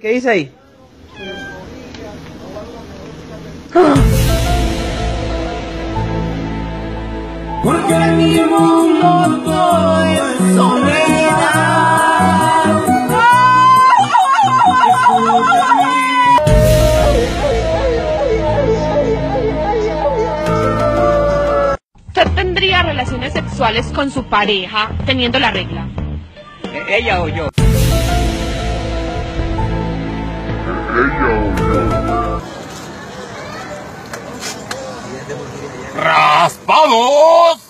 ¿Qué dice ahí? Porque en mi mundo todo es soledad. ¿Usted tendría relaciones sexuales con su pareja teniendo la regla? ¿Ella o yo? ¡Raspados!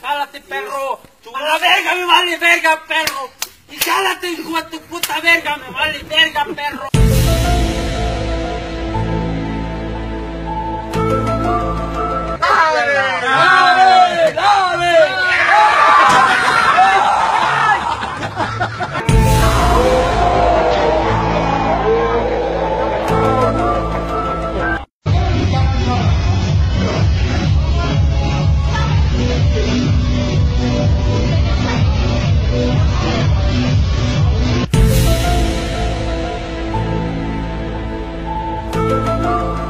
¡Jálate, perro! ¡A la verga me vale verga, perro! ¡Y hijo de tu puta verga! ¡Me vale verga, perro! 啊。